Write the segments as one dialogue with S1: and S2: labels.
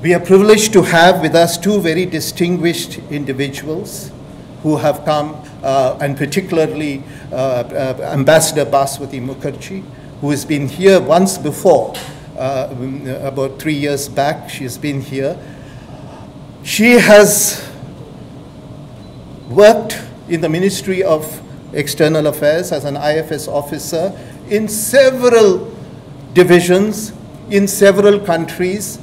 S1: We are privileged to have with us two very distinguished individuals who have come, uh, and particularly uh, uh, Ambassador Bhaswati Mukherjee, who has been here once before, uh, about three years back. She has been here. She has worked in the Ministry of External Affairs as an IFS officer in several divisions in several countries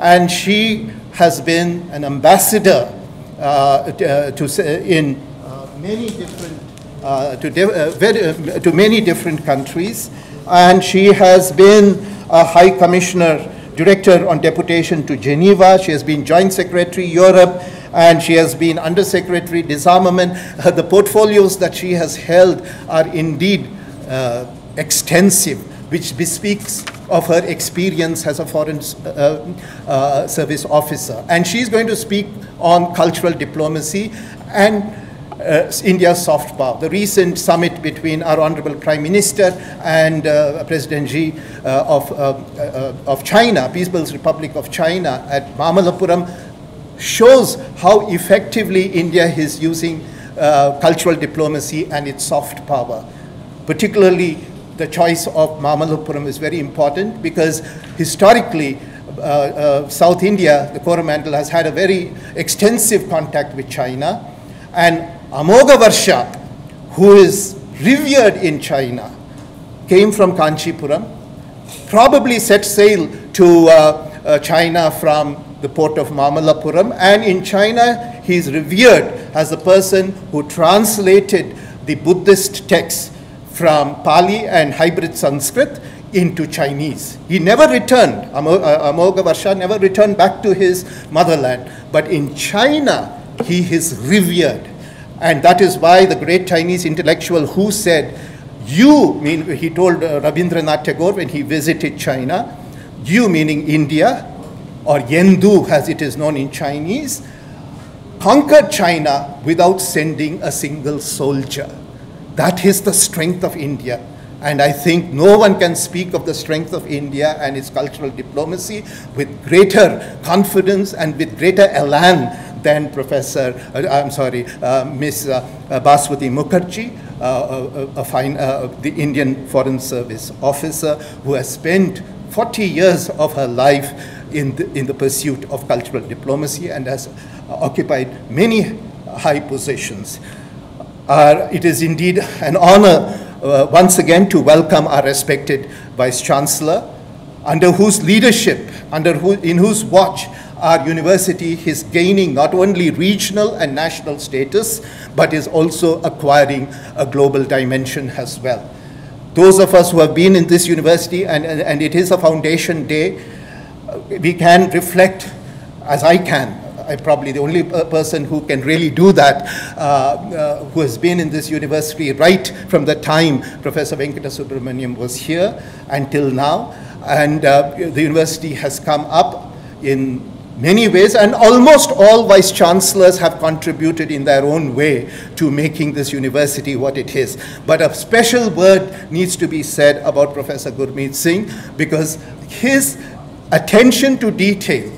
S1: and she has been an ambassador uh, to, to, in uh, many different uh, to, very, to many different countries and she has been a high commissioner director on deputation to Geneva. She has been joint secretary Europe and she has been undersecretary disarmament. Uh, the portfolios that she has held are indeed uh, extensive, which bespeaks of her experience as a foreign uh, uh, service officer. And she's going to speak on cultural diplomacy and uh, India's soft power. The recent summit between our Honorable Prime Minister and uh, President Xi uh, of, uh, of China, People's Republic of China at Mamallapuram shows how effectively India is using cultural diplomacy and its soft power, particularly the choice of Mamallapuram is very important because historically, uh, uh, South India, the Coromandel, has had a very extensive contact with China. And Amogavarsha, who is revered in China, came from Kanchipuram, probably set sail to uh, uh, China from the port of Mamallapuram. And in China, he is revered as the person who translated the Buddhist texts from Pali and hybrid Sanskrit into Chinese. He never returned, uh, Amogavarsha never returned back to his motherland. But in China, he is revered. And that is why the great Chinese intellectual who said, you, mean, he told uh, Rabindranath Tagore when he visited China, you meaning India, or Yendu as it is known in Chinese, conquered China without sending a single soldier. That is the strength of India. And I think no one can speak of the strength of India and its cultural diplomacy with greater confidence and with greater elan than Professor, uh, I'm sorry, uh, Ms. Uh, uh Bhaswati Mukherjee, uh, uh, a fine, the Indian Foreign Service officer who has spent 40 years of her life in the, in the pursuit of cultural diplomacy and has occupied many high positions. Uh, it is indeed an honor uh, once again to welcome our respected Vice Chancellor, under whose leadership, under who, in whose watch our university is gaining not only regional and national status, but is also acquiring a global dimension as well. Those of us who have been in this university, and, and, and it is a foundation day, uh, we can reflect, as I can, I'm probably the only person who can really do that, uh, uh, who has been in this university right from the time Professor Venkata Subramaniam was here until now. And uh, the university has come up in many ways, and almost all vice chancellors have contributed in their own way to making this university what it is. But a special word needs to be said about Professor Gurmeet Singh because his attention to detail,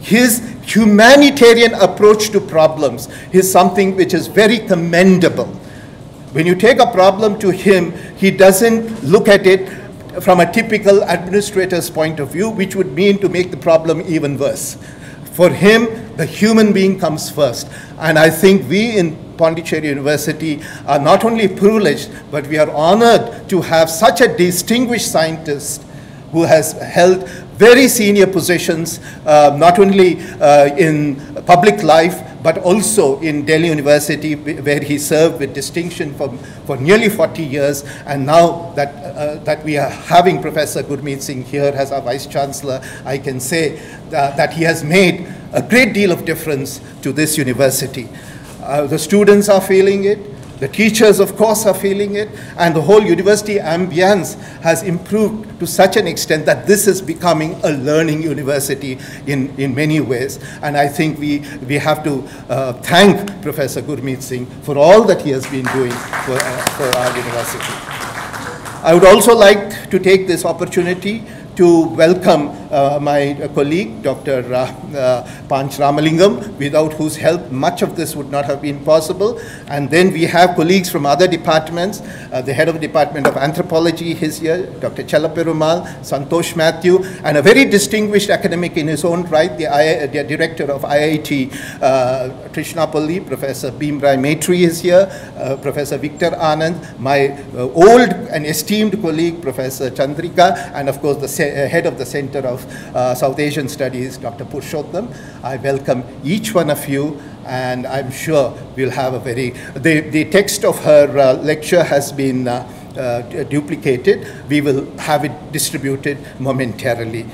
S1: his humanitarian approach to problems is something which is very commendable. When you take a problem to him, he doesn't look at it from a typical administrator's point of view, which would mean to make the problem even worse. For him, the human being comes first. And I think we in Pondicherry University are not only privileged, but we are honored to have such a distinguished scientist who has held very senior positions, uh, not only uh, in public life, but also in Delhi University, where he served with distinction for, for nearly 40 years. And now that, uh, that we are having Professor Gurmeet Singh here as our Vice Chancellor, I can say that, that he has made a great deal of difference to this university. Uh, the students are feeling it, the teachers, of course, are feeling it, and the whole university ambience has improved to such an extent that this is becoming a learning university in, in many ways. And I think we, we have to uh, thank Professor Gurmeet Singh for all that he has been doing for, uh, for our university. I would also like to take this opportunity to welcome my colleague, Dr. Uh, uh, Panch Ramalingam, without whose help much of this would not have been possible. And then we have colleagues from other departments. Uh, the head of the Department of Anthropology is here, Dr. Chelaperumal, Santosh Matthew, and a very distinguished academic in his own right, the, I, the director of IIT uh, Trishnapalli, Professor Bhimaraya Metri is here, uh, Professor Victor Anand, my uh, old and esteemed colleague, Professor Chandrika, and of course the uh, head of the Center of uh, South Asian Studies, Dr. Purushottam. I welcome each one of you and I'm sure we'll have a very, the, the text of her uh, lecture has been uh, uh, duplicated. We will have it distributed momentarily.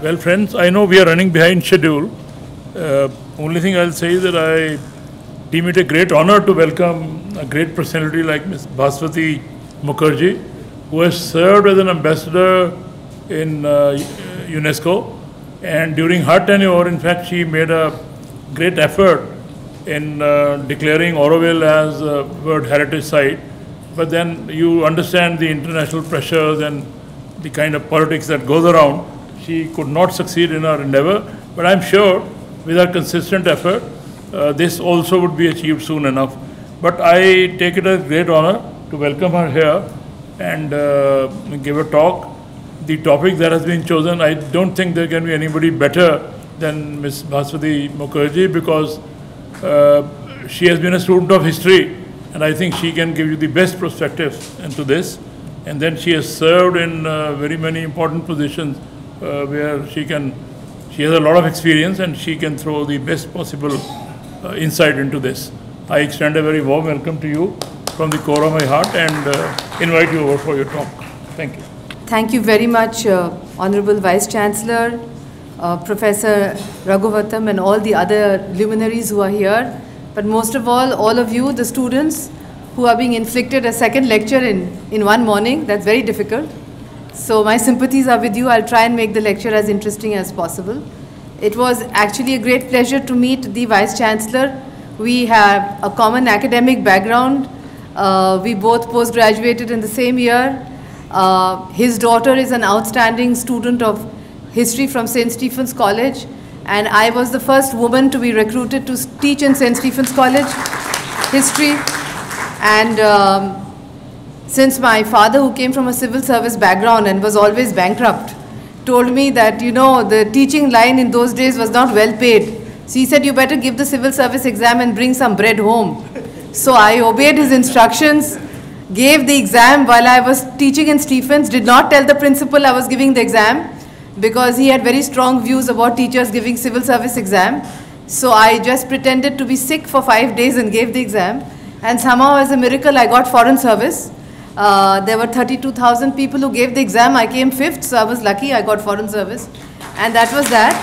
S2: Well, friends, I know we are running behind schedule. Uh, only thing I'll say is that I deem it a great honor to welcome a great personality like Ms. Bhaswati Mukherjee, who has served as an ambassador in uh, UNESCO. And during her tenure, in fact, she made a great effort in uh, declaring Auroville as a World Heritage Site. But then you understand the international pressures and the kind of politics that goes around she could not succeed in her endeavor, but I'm sure with her consistent effort, uh, this also would be achieved soon enough. But I take it as a great honor to welcome her here and uh, give a talk. The topic that has been chosen, I don't think there can be anybody better than Ms. Bhaswati Mukherjee because uh, she has been a student of history and I think she can give you the best perspective into this. And then she has served in uh, very many important positions uh, where she can, she has a lot of experience and she can throw the best possible uh, insight into this. I extend a very warm welcome to you from the core of my heart and uh, invite you over for your talk. Thank you.
S3: Thank you very much, uh, Honorable Vice Chancellor, uh, Professor Raghuvatam and all the other luminaries who are here. But most of all, all of you, the students who are being inflicted a second lecture in, in one morning, that's very difficult. So my sympathies are with you. I'll try and make the lecture as interesting as possible. It was actually a great pleasure to meet the Vice Chancellor. We have a common academic background. Uh, we both post-graduated in the same year. Uh, his daughter is an outstanding student of history from St. Stephen's College. And I was the first woman to be recruited to teach in St. Stephen's College history. And um, since my father, who came from a civil service background and was always bankrupt, told me that, you know, the teaching line in those days was not well paid. So he said, you better give the civil service exam and bring some bread home. So I obeyed his instructions, gave the exam while I was teaching in Stephens, did not tell the principal I was giving the exam because he had very strong views about teachers giving civil service exam. So I just pretended to be sick for five days and gave the exam. And somehow as a miracle I got foreign service. Uh, there were 32,000 people who gave the exam. I came fifth, so I was lucky. I got foreign service. And that was that.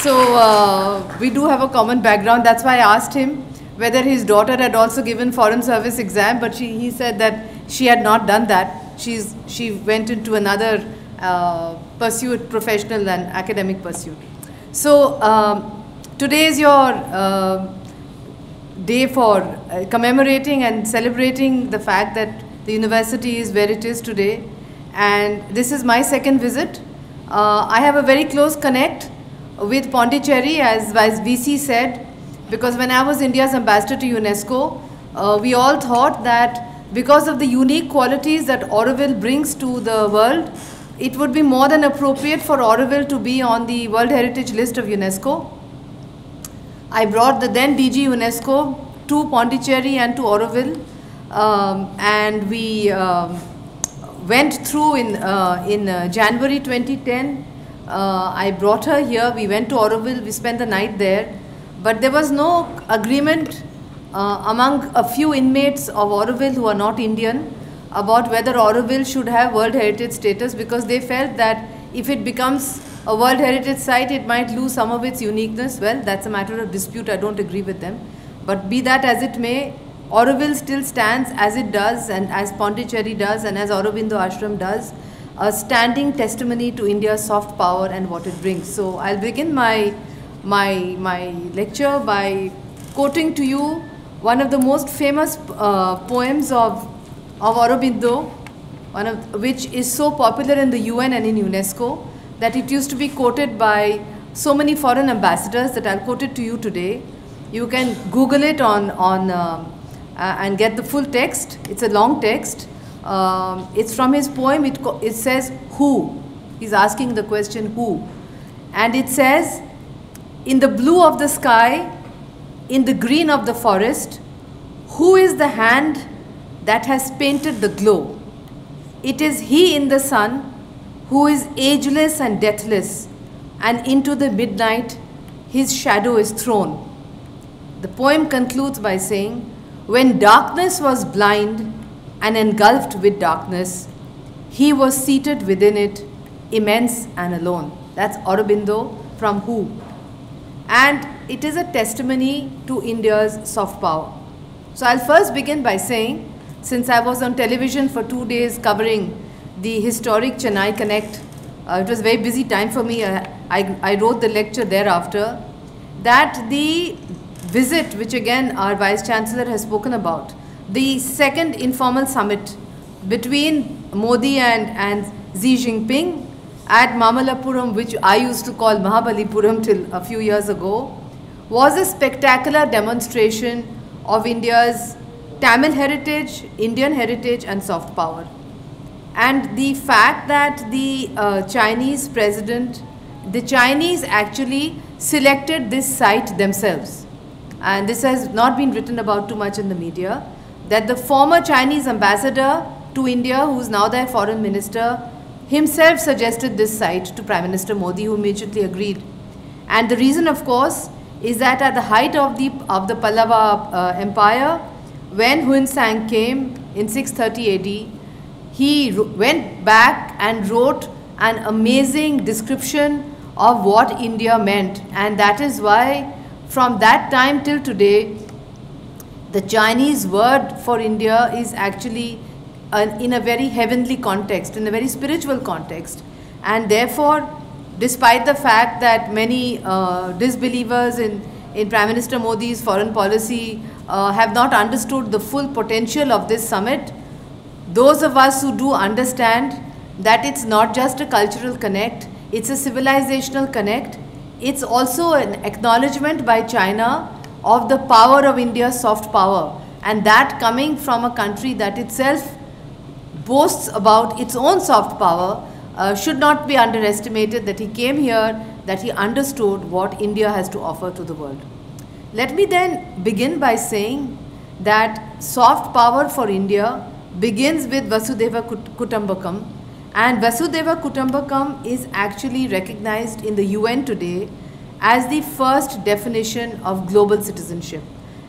S3: So uh, we do have a common background. That's why I asked him whether his daughter had also given foreign service exam, but she, he said that she had not done that. She's, she went into another uh, pursuit, professional and academic pursuit. So um, today is your uh, day for uh, commemorating and celebrating the fact that the university is where it is today. and this is my second visit. Uh, I have a very close connect with Pondicherry, as, as VC said, because when I was India's ambassador to UNESCO, uh, we all thought that because of the unique qualities that Auroville brings to the world, it would be more than appropriate for Auroville to be on the World Heritage List of UNESCO. I brought the then DG UNESCO to Pondicherry and to Auroville, um, and we um, went through in, uh, in uh, January 2010. Uh, I brought her here, we went to Auroville, we spent the night there, but there was no agreement uh, among a few inmates of Auroville who are not Indian about whether Auroville should have World Heritage status because they felt that if it becomes a World Heritage site, it might lose some of its uniqueness. Well, that's a matter of dispute, I don't agree with them. But be that as it may, Auroville still stands as it does and as Pondicherry does and as Aurobindo Ashram does, a standing testimony to India's soft power and what it brings. So I'll begin my, my, my lecture by quoting to you one of the most famous uh, poems of, of Aurobindo, one of, which is so popular in the UN and in UNESCO that it used to be quoted by so many foreign ambassadors that I'll quote it to you today. You can Google it on, on um, and get the full text. It's a long text. Um, it's from his poem. It, it says, Who? He's asking the question, Who? And it says, In the blue of the sky, in the green of the forest, who is the hand that has painted the glow? It is he in the sun who is ageless and deathless, and into the midnight his shadow is thrown. The poem concludes by saying, when darkness was blind and engulfed with darkness, he was seated within it, immense and alone. That's Aurobindo from Who. And it is a testimony to India's soft power. So I'll first begin by saying, since I was on television for two days covering the historic Chennai Connect, uh, it was a very busy time for me. I, I, I wrote the lecture thereafter, that the visit, which again our Vice Chancellor has spoken about, the second informal summit between Modi and, and Xi Jinping at Mamallapuram, which I used to call Mahabalipuram till a few years ago, was a spectacular demonstration of India's Tamil heritage, Indian heritage and soft power. And the fact that the uh, Chinese president, the Chinese actually selected this site themselves and this has not been written about too much in the media, that the former Chinese ambassador to India, who is now their foreign minister, himself suggested this site to Prime Minister Modi, who immediately agreed. And the reason, of course, is that at the height of the, of the Pallava uh, Empire, when Huan Sang came in 630 AD, he went back and wrote an amazing description of what India meant. And that is why from that time till today, the Chinese word for India is actually an, in a very heavenly context, in a very spiritual context. And therefore, despite the fact that many uh, disbelievers in, in Prime Minister Modi's foreign policy uh, have not understood the full potential of this summit, those of us who do understand that it's not just a cultural connect, it's a civilizational connect, it's also an acknowledgement by China of the power of India's soft power and that coming from a country that itself boasts about its own soft power uh, should not be underestimated that he came here, that he understood what India has to offer to the world. Let me then begin by saying that soft power for India begins with Vasudhaiva Kutumbakam and Vasudhaiva Kutumbakam is actually recognized in the UN today as the first definition of global citizenship.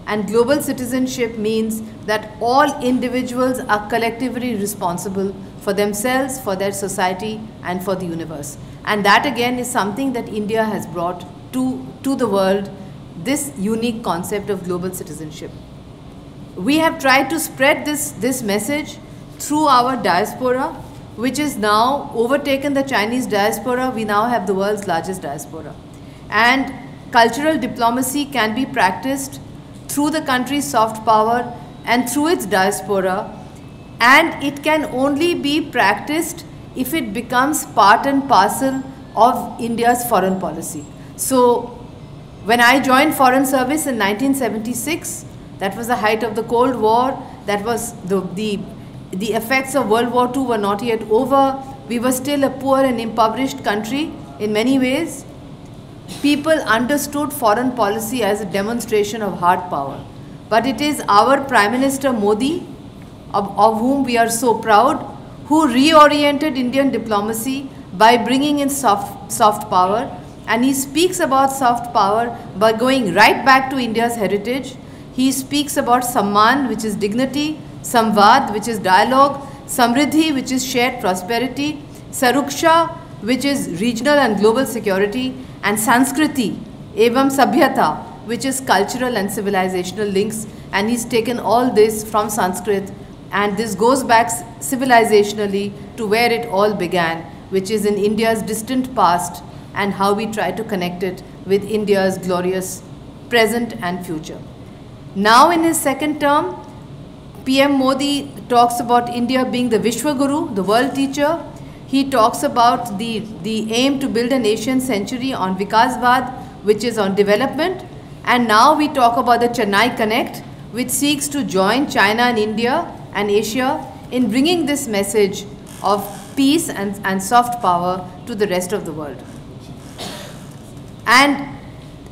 S3: And global citizenship means that all individuals are collectively responsible for themselves, for their society, and for the universe. And that again is something that India has brought to, to the world this unique concept of global citizenship. We have tried to spread this, this message through our diaspora which is now overtaken the Chinese diaspora. We now have the world's largest diaspora. And cultural diplomacy can be practiced through the country's soft power and through its diaspora. And it can only be practiced if it becomes part and parcel of India's foreign policy. So, when I joined Foreign Service in 1976, that was the height of the Cold War, that was the, the, the effects of World War II were not yet over. We were still a poor and impoverished country in many ways. People understood foreign policy as a demonstration of hard power. But it is our Prime Minister Modi, of, of whom we are so proud, who reoriented Indian diplomacy by bringing in soft, soft power. And he speaks about soft power by going right back to India's heritage. He speaks about Samman, which is dignity, Samvad, which is dialogue, Samriddhi, which is shared prosperity, Suraksha, which is regional and global security, and Sanskriti, Evam Sabhyata, which is cultural and civilizational links. And he's taken all this from Sanskrit, and this goes back civilizationally to where it all began, which is in India's distant past and how we try to connect it with India's glorious present and future. Now, in his second term, PM Modi talks about India being the Vishwaguru, the world teacher. He talks about the, the aim to build an Asian century on Vikasvad, which is on development. And now we talk about the Chennai Connect, which seeks to join China and India and Asia in bringing this message of peace and, and soft power to the rest of the world. And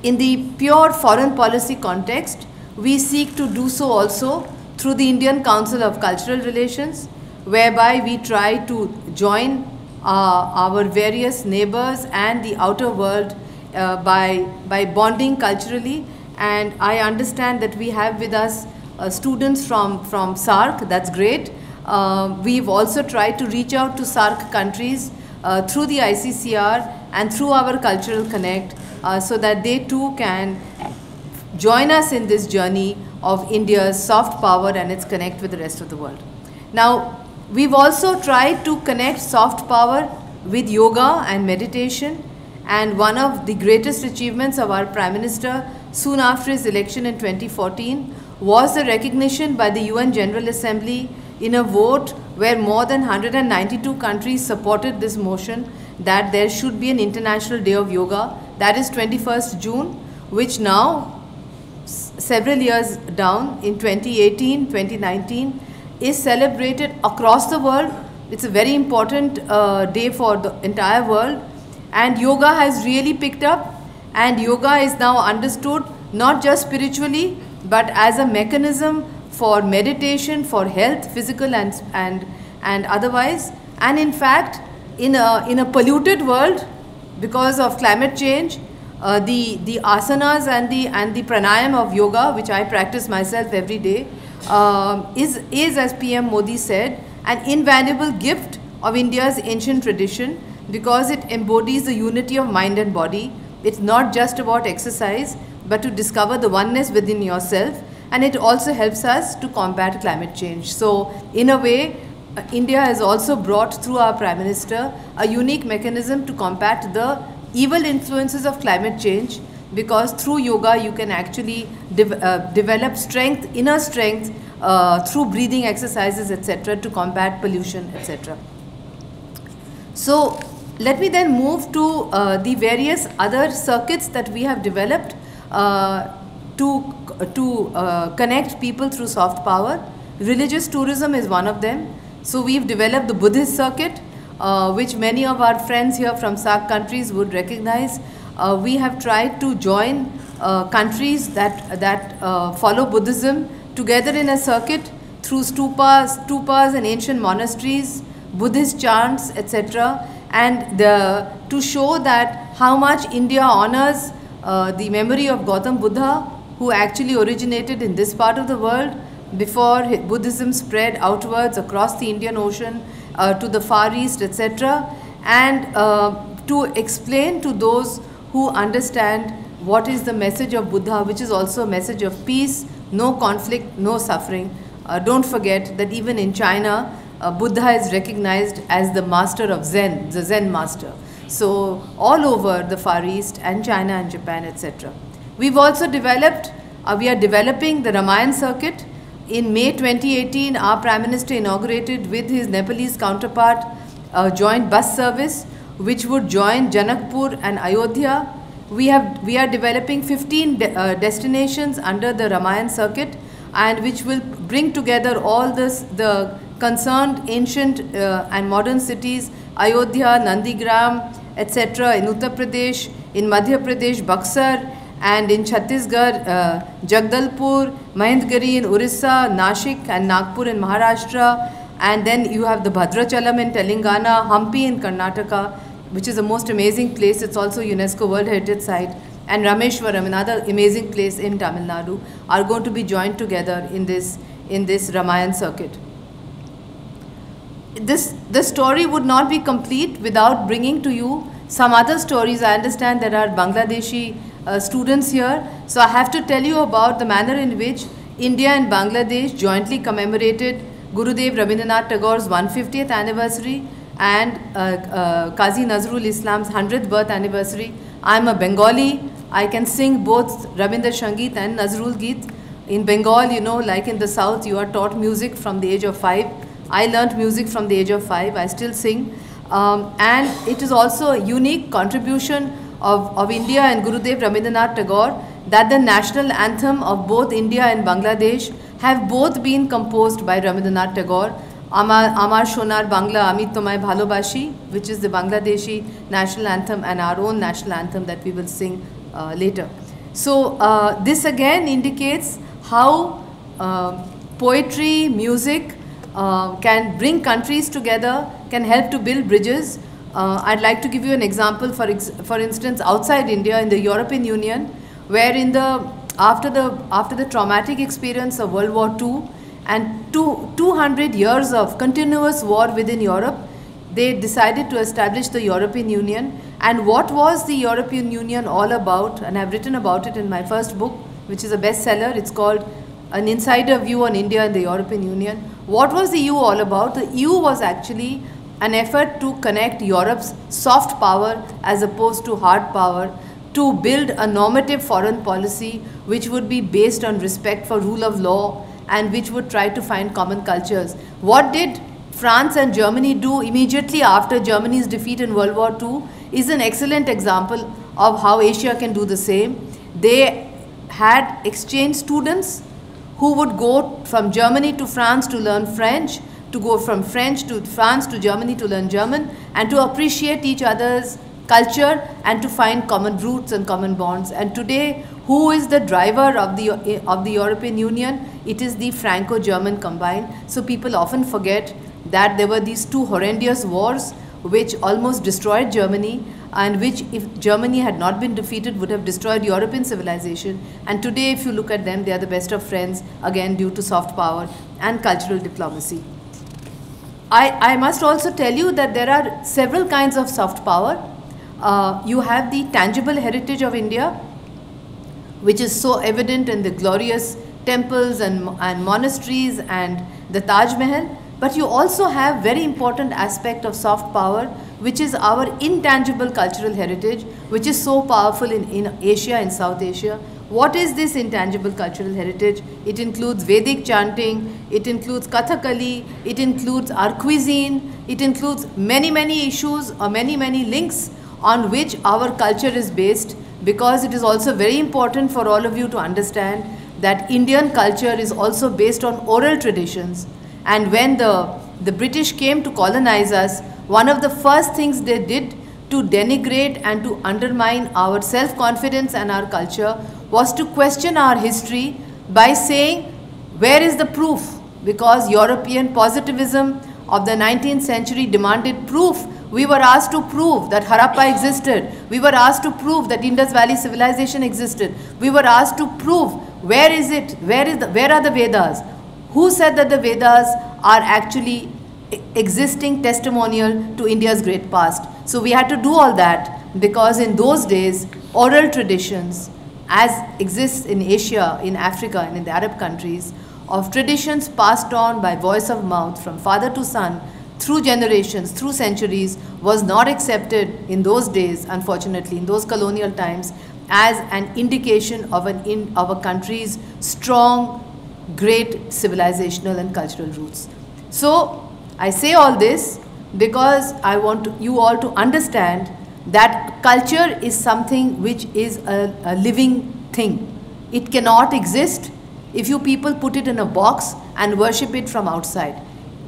S3: in the pure foreign policy context, we seek to do so also through the Indian Council of Cultural Relations, whereby we try to join uh, our various neighbors and the outer world uh, by, by bonding culturally. And I understand that we have with us uh, students from, from SAARC, that's great. Uh, we've also tried to reach out to SAARC countries uh, through the ICCR and through our Cultural Connect uh, so that they too can join us in this journey of India's soft power and its connect with the rest of the world. Now, we've also tried to connect soft power with yoga and meditation and one of the greatest achievements of our Prime Minister soon after his election in 2014 was the recognition by the UN General Assembly in a vote where more than 192 countries supported this motion that there should be an International Day of Yoga. That is 21st June, which now several years down in 2018, 2019 is celebrated across the world. It's a very important uh, day for the entire world and yoga has really picked up and yoga is now understood not just spiritually but as a mechanism for meditation, for health, physical and, and, and otherwise. And in fact, in a, in a polluted world because of climate change, uh, the, the asanas and the, and the pranayam of yoga, which I practice myself every day, uh, is, is, as PM Modi said, an invaluable gift of India's ancient tradition because it embodies the unity of mind and body. It's not just about exercise, but to discover the oneness within yourself. And it also helps us to combat climate change. So, in a way, uh, India has also brought through our Prime Minister a unique mechanism to combat the evil influences of climate change because through yoga you can actually de uh, develop strength, inner strength uh, through breathing exercises, etc., to combat pollution, etc. So, let me then move to uh, the various other circuits that we have developed uh, to, to uh, connect people through soft power. Religious tourism is one of them. So, we've developed the Buddhist circuit, uh, which many of our friends here from SAARC countries would recognize. Uh, we have tried to join uh, countries that, that uh, follow Buddhism together in a circuit through stupas, stupas and ancient monasteries, Buddhist chants, etc. And the, to show that how much India honors uh, the memory of Gautam Buddha, who actually originated in this part of the world before Buddhism spread outwards across the Indian Ocean uh, to the Far East, etc. And uh, to explain to those who understand what is the message of Buddha, which is also a message of peace, no conflict, no suffering. Uh, don't forget that even in China, uh, Buddha is recognized as the master of Zen, the Zen master. So, all over the Far East and China and Japan, etc. We've also developed, uh, we are developing the Ramayan circuit, in May 2018, our Prime Minister inaugurated with his Nepalese counterpart a joint bus service which would join Janakpur and Ayodhya. We, have, we are developing 15 de uh, destinations under the Ramayan circuit and which will bring together all this, the concerned ancient uh, and modern cities, Ayodhya, Nandigram, etc. in Uttar Pradesh, in Madhya Pradesh, Buxar, and in Chhattisgarh, uh, Jagdalpur, Mahendragiri in Orissa, Nashik and Nagpur in Maharashtra, and then you have the Bhadrachalam in Telangana, Hampi in Karnataka, which is the most amazing place. It's also UNESCO World Heritage Site. And Rameshwaram, another amazing place in Tamil Nadu, are going to be joined together in this, in this Ramayan circuit. This, the story would not be complete without bringing to you some other stories. I understand there are Bangladeshi uh, students here. So I have to tell you about the manner in which India and Bangladesh jointly commemorated Gurudev Rabindranath Tagore's 150th anniversary and uh, uh, Qazi Nazrul Islam's 100th birth anniversary. I'm a Bengali. I can sing both Rabindra Sangeet and Nazrul Geet. In Bengal, you know, like in the south, you are taught music from the age of five. I learned music from the age of five. I still sing. Um, and it is also a unique contribution of, of India and Gurudev Rabindranath Tagore that the national anthem of both India and Bangladesh have both been composed by Rabindranath Tagore. Amar, Amar Shonar Bangla Amit Tomai Bhalobashi, which is the Bangladeshi national anthem and our own national anthem that we will sing uh, later. So uh, this again indicates how uh, poetry, music uh, can bring countries together, can help to build bridges, uh, I'd like to give you an example, for, ex for instance, outside India, in the European Union, where in the, after, the, after the traumatic experience of World War II and two, 200 years of continuous war within Europe, they decided to establish the European Union. And what was the European Union all about? And I've written about it in my first book, which is a bestseller. It's called An Insider View on India and the European Union. What was the EU all about? The EU was actually an effort to connect Europe's soft power as opposed to hard power to build a normative foreign policy which would be based on respect for rule of law and which would try to find common cultures. What did France and Germany do immediately after Germany's defeat in World War II is an excellent example of how Asia can do the same. They had exchange students who would go from Germany to France to learn French to go from French to France to Germany to learn German and to appreciate each other's culture and to find common roots and common bonds. And today, who is the driver of the, of the European Union? It is the Franco-German combined. So people often forget that there were these two horrendous wars which almost destroyed Germany and which if Germany had not been defeated would have destroyed European civilization. And today if you look at them, they are the best of friends, again due to soft power and cultural diplomacy. I, I must also tell you that there are several kinds of soft power. Uh, you have the tangible heritage of India, which is so evident in the glorious temples and, and monasteries and the Taj Mahal. But you also have very important aspect of soft power, which is our intangible cultural heritage, which is so powerful in, in Asia and South Asia, what is this intangible cultural heritage? It includes Vedic chanting, it includes Kathakali, it includes our cuisine, it includes many, many issues or many, many links on which our culture is based because it is also very important for all of you to understand that Indian culture is also based on oral traditions. And when the, the British came to colonize us, one of the first things they did to denigrate and to undermine our self-confidence and our culture was to question our history by saying, where is the proof? Because European positivism of the 19th century demanded proof. We were asked to prove that Harappa existed. We were asked to prove that Indus Valley civilization existed. We were asked to prove where is it? Where is the, where are the Vedas? Who said that the Vedas are actually existing testimonial to India's great past? So we had to do all that because in those days, oral traditions, as exists in Asia, in Africa, and in the Arab countries, of traditions passed on by voice of mouth from father to son through generations, through centuries, was not accepted in those days, unfortunately, in those colonial times, as an indication of, an in, of a country's strong, great civilizational and cultural roots. So, I say all this because I want you all to understand that culture is something which is a, a living thing. It cannot exist if you people put it in a box and worship it from outside.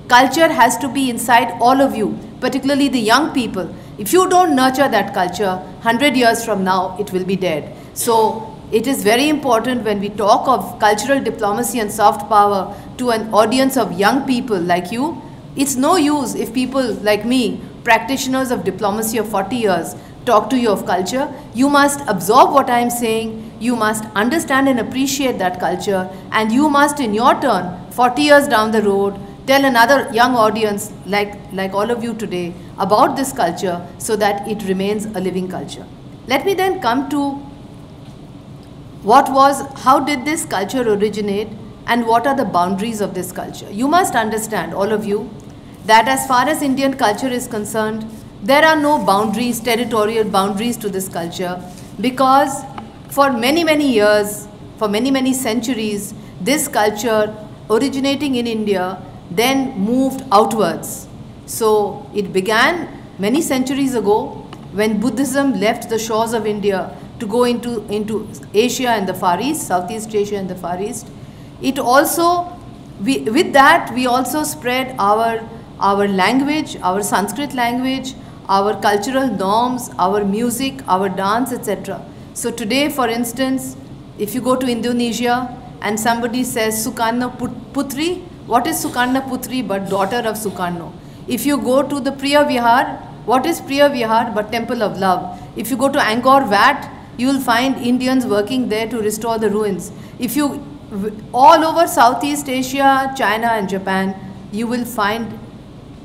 S3: Culture has to be inside all of you, particularly the young people. If you don't nurture that culture, 100 years from now, it will be dead. So it is very important when we talk of cultural diplomacy and soft power to an audience of young people like you, it's no use if people like me, practitioners of diplomacy of 40 years, talk to you of culture. You must absorb what I am saying, you must understand and appreciate that culture, and you must, in your turn, 40 years down the road, tell another young audience like, like all of you today about this culture so that it remains a living culture. Let me then come to what was, how did this culture originate and what are the boundaries of this culture. You must understand, all of you, that as far as Indian culture is concerned, there are no boundaries, territorial boundaries to this culture because for many, many years, for many, many centuries, this culture originating in India then moved outwards. So it began many centuries ago when Buddhism left the shores of India to go into, into Asia and the Far East, Southeast Asia and the Far East. It also, we, with that, we also spread our, our language, our Sanskrit language, our cultural norms, our music, our dance, etc. So today, for instance, if you go to Indonesia and somebody says Sukarno Putri, what is Sukarna Putri but daughter of Sukarno? If you go to the Priya Vihar, what is Priya Vihar but temple of love? If you go to Angkor Wat, you will find Indians working there to restore the ruins. If you, all over Southeast Asia, China and Japan, you will find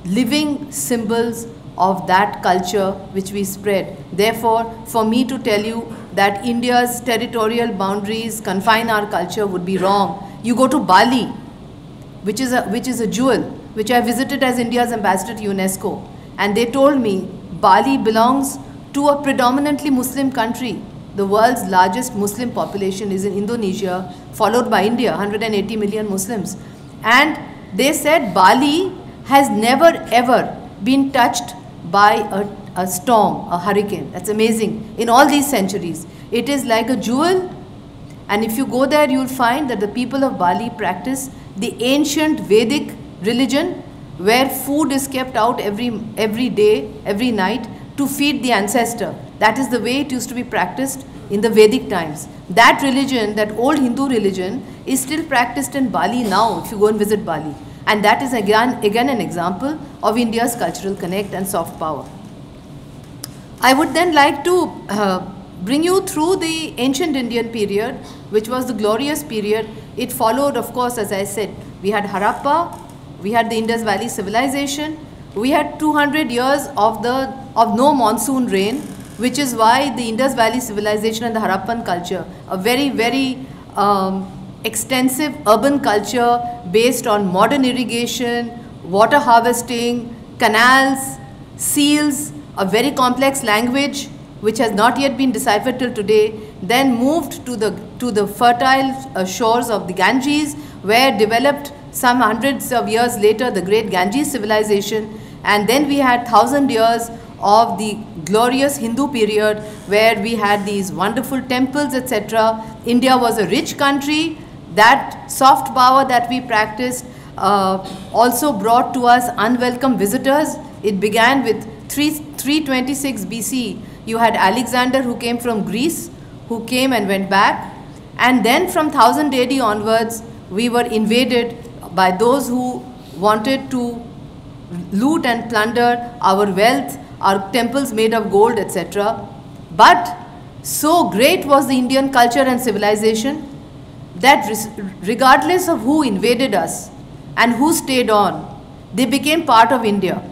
S3: living symbols of that culture which we spread. Therefore, for me to tell you that India's territorial boundaries confine our culture would be wrong. You go to Bali, which is a, which is a jewel, which I visited as India's ambassador to UNESCO, and they told me Bali belongs to a predominantly Muslim country the world's largest Muslim population is in Indonesia, followed by India, 180 million Muslims. And they said Bali has never ever been touched by a, a storm, a hurricane. That's amazing. In all these centuries, it is like a jewel. And if you go there, you'll find that the people of Bali practice the ancient Vedic religion where food is kept out every, every day, every night to feed the ancestor. That is the way it used to be practiced in the Vedic times. That religion, that old Hindu religion, is still practiced in Bali now if you go and visit Bali. And that is again, again an example of India's cultural connect and soft power. I would then like to uh, bring you through the ancient Indian period, which was the glorious period. It followed, of course, as I said, we had Harappa, we had the Indus Valley civilization, we had 200 years of, the, of no monsoon rain, which is why the Indus Valley civilization and the Harappan culture, a very, very um, extensive urban culture based on modern irrigation, water harvesting, canals, seals, a very complex language which has not yet been deciphered till today, then moved to the, to the fertile uh, shores of the Ganges where developed some hundreds of years later the great Ganges civilization and then we had thousand years of the glorious Hindu period where we had these wonderful temples, etc. India was a rich country. That soft power that we practiced uh, also brought to us unwelcome visitors. It began with 3, 326 BC. You had Alexander who came from Greece, who came and went back. And then from 1000 AD onwards, we were invaded by those who wanted to loot and plunder our wealth our temples made of gold, etc. But so great was the Indian culture and civilization that regardless of who invaded us and who stayed on, they became part of India.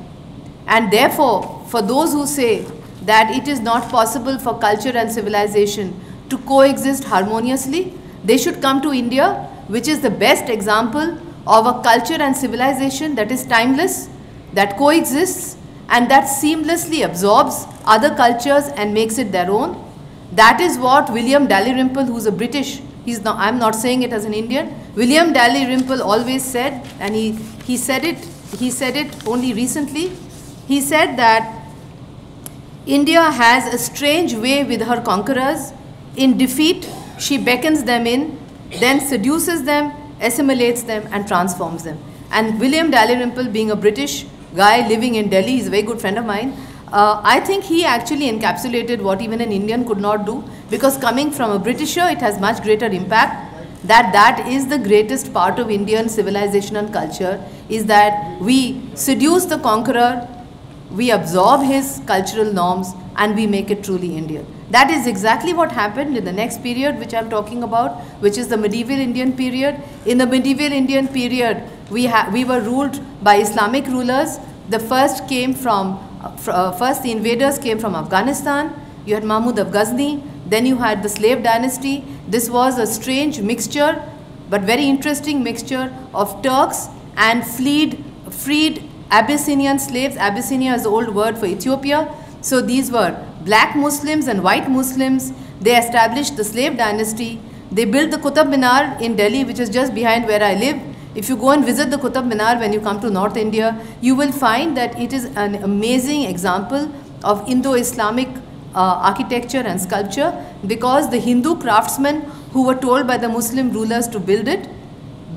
S3: And therefore, for those who say that it is not possible for culture and civilization to coexist harmoniously, they should come to India, which is the best example of a culture and civilization that is timeless, that coexists, and that seamlessly absorbs other cultures and makes it their own. That is what William Dalrymple, who's a British, he's not, I'm not saying it as an Indian, William Dalrymple always said, and he, he said it, he said it only recently, he said that India has a strange way with her conquerors. In defeat, she beckons them in, then seduces them, assimilates them, and transforms them. And William Dalrymple, being a British guy living in Delhi, he's a very good friend of mine. Uh, I think he actually encapsulated what even an Indian could not do because coming from a Britisher, it has much greater impact. That that is the greatest part of Indian civilization and culture is that we seduce the conqueror, we absorb his cultural norms, and we make it truly Indian. That is exactly what happened in the next period, which I'm talking about, which is the medieval Indian period. In the medieval Indian period, we, we were ruled by Islamic rulers. The first came from, Uh, first the invaders came from Afghanistan. You had Mahmud of Ghazni. Then you had the slave dynasty. This was a strange mixture, but very interesting mixture of Turks and freed, freed Abyssinian slaves. Abyssinia is the old word for Ethiopia. So these were black Muslims and white Muslims. They established the slave dynasty. They built the Qutub Minar in Delhi, which is just behind where I live. If you go and visit the Qutub Minar when you come to North India, you will find that it is an amazing example of Indo-Islamic uh, architecture and sculpture because the Hindu craftsmen who were told by the Muslim rulers to build it,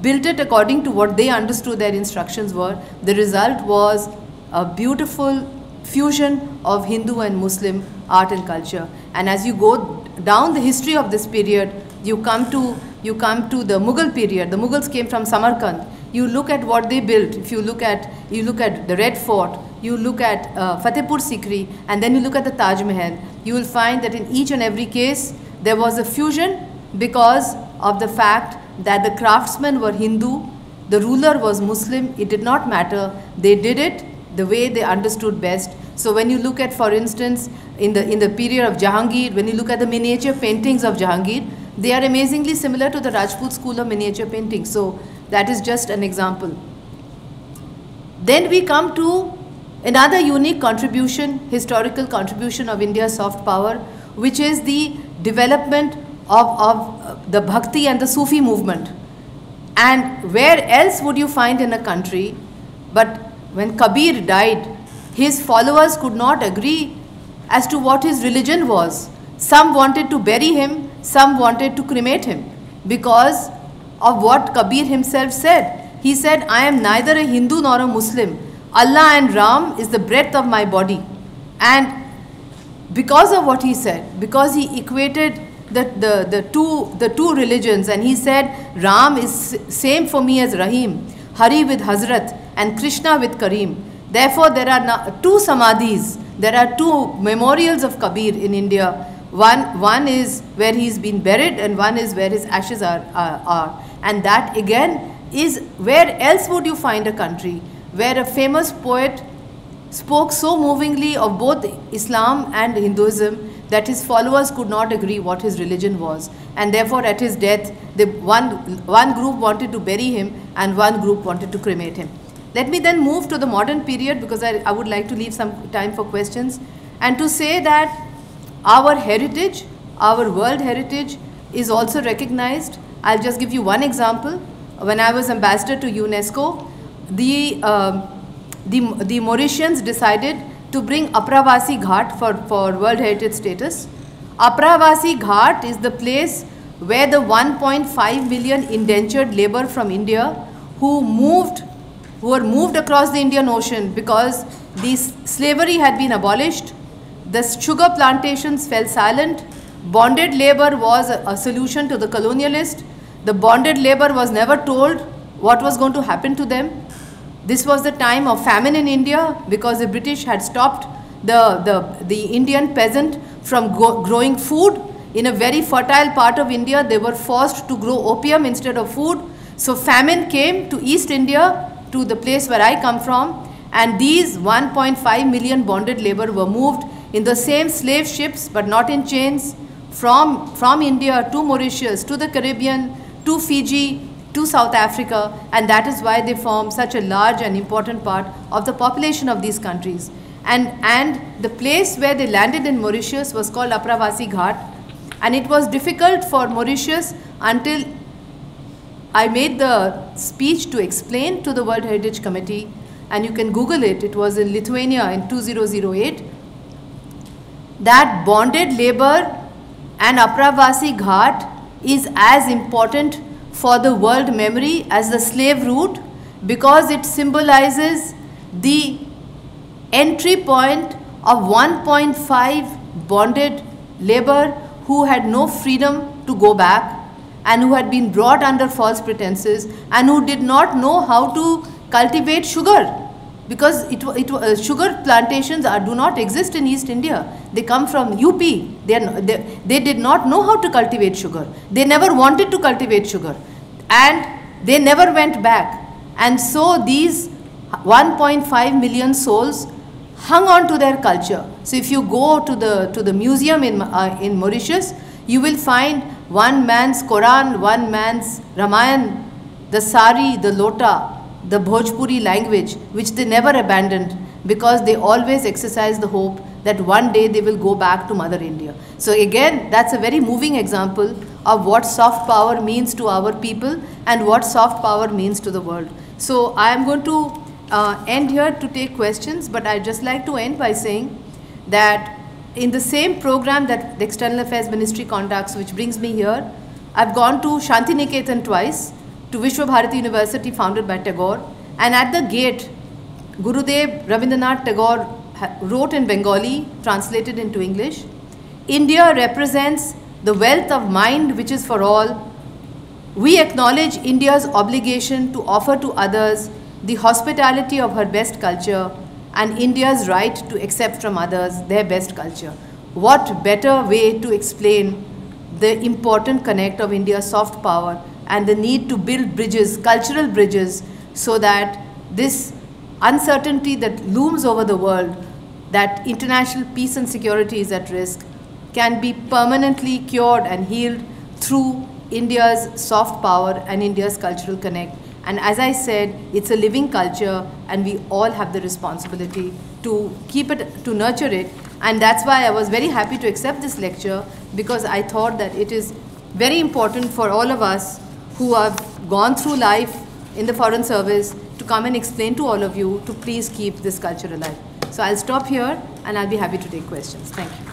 S3: built it according to what they understood their instructions were. The result was a beautiful fusion of Hindu and Muslim art and culture. And as you go down the history of this period, you come to you come to the Mughal period. The Mughals came from Samarkand. You look at what they built. If you look at you look at the Red Fort, you look at uh, Fatehpur Sikri, and then you look at the Taj Mahal. You will find that in each and every case there was a fusion because of the fact that the craftsmen were Hindu, the ruler was Muslim. It did not matter. They did it the way they understood best. So when you look at, for instance, in the in the period of Jahangir, when you look at the miniature paintings of Jahangir, they are amazingly similar to the Rajput school of miniature painting. So that is just an example. Then we come to another unique contribution, historical contribution of India's soft power, which is the development of, of the Bhakti and the Sufi movement. And where else would you find in a country, but when Kabir died, his followers could not agree as to what his religion was. Some wanted to bury him, some wanted to cremate him because of what Kabir himself said. He said, I am neither a Hindu nor a Muslim. Allah and Ram is the breadth of my body. And because of what he said, because he equated the, the, the, two, the two religions and he said, Ram is same for me as Rahim, Hari with Hazrat and Krishna with Kareem. Therefore, there are two samadhis, there are two memorials of Kabir in India one, one is where he's been buried and one is where his ashes are, are, are. And that again is where else would you find a country where a famous poet spoke so movingly of both Islam and Hinduism that his followers could not agree what his religion was. And therefore at his death, the one, one group wanted to bury him and one group wanted to cremate him. Let me then move to the modern period because I, I would like to leave some time for questions and to say that our heritage, our world heritage is also recognized. I'll just give you one example. When I was ambassador to UNESCO, the, uh, the, the Mauritians decided to bring Apravasi Ghat for, for World Heritage status. Apravasi Ghat is the place where the 1.5 million indentured labor from India who moved, who were moved across the Indian Ocean because the slavery had been abolished the sugar plantations fell silent. Bonded labor was a, solution to the colonialist. The bonded labor was never told what was going to happen to them. This was the time of famine in India because the British had stopped the, the, the Indian peasant from growing food. In a very fertile part of India, they were forced to grow opium instead of food. So famine came to East India, to the place where I come from, and these 1.5 million bonded labor were moved in the same slave ships but not in chains from, from India to Mauritius to the Caribbean to Fiji to South Africa and that is why they form such a large and important part of the population of these countries. And, and the place where they landed in Mauritius was called Apravasi Ghat and it was difficult for Mauritius until I made the speech to explain to the World Heritage Committee and you can Google it, it was in Lithuania in 2008, that bonded labor and Apravasi Ghat is as important for the world memory as the slave route because it symbolizes the entry point of 1.5 bonded labor who had no freedom to go back and who had been brought under false pretenses and who did not know how to cultivate sugar because it, it, uh, sugar plantations are, do not exist in East India. They come from UP. They, are, they, they did not know how to cultivate sugar. They never wanted to cultivate sugar. And they never went back. And so these 1.5 million souls hung on to their culture. So if you go to the, to the museum in, uh, in Mauritius, you will find one man's Quran, one man's Ramayan, the sari, the lota, the Bhojpuri language, which they never abandoned because they always exercised the hope that one day they will go back to Mother India. So again, that's a very moving example of what soft power means to our people and what soft power means to the world. So I am going to uh, end here to take questions, but I'd just like to end by saying that in the same program that the External Affairs Ministry conducts, which brings me here, I've gone to Shantiniketan twice, to Vishwabharati University founded by Tagore. And at the gate, Gurudev Rabindranath Tagore wrote in Bengali, translated into English, India represents the wealth of mind which is for all. We acknowledge India's obligation to offer to others the hospitality of her best culture and India's right to accept from others their best culture. What better way to explain the important connect of India's soft power and the need to build bridges, cultural bridges, so that this uncertainty that looms over the world, that international peace and security is at risk, can be permanently cured and healed through India's soft power and India's cultural connect. And as I said, it's a living culture and we all have the responsibility to keep it, to nurture it. And that's why I was very happy to accept this lecture because I thought that it is very important for all of us who have gone through life in the Foreign Service to come and explain to all of you to please keep this culture alive. So I'll stop here and I'll be happy to take questions. Thank you.